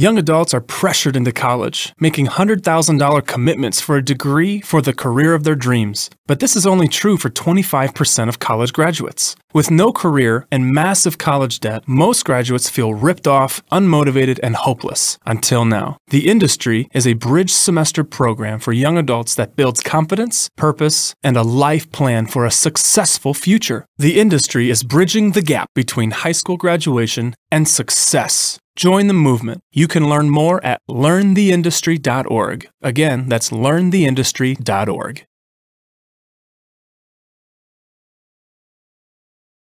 Young adults are pressured into college, making $100,000 commitments for a degree for the career of their dreams. But this is only true for 25% of college graduates. With no career and massive college debt, most graduates feel ripped off, unmotivated, and hopeless. Until now. The Industry is a bridge semester program for young adults that builds confidence, purpose, and a life plan for a successful future. The Industry is bridging the gap between high school graduation and success. Join the movement. You can learn more at learntheindustry.org. Again, that's learntheindustry.org.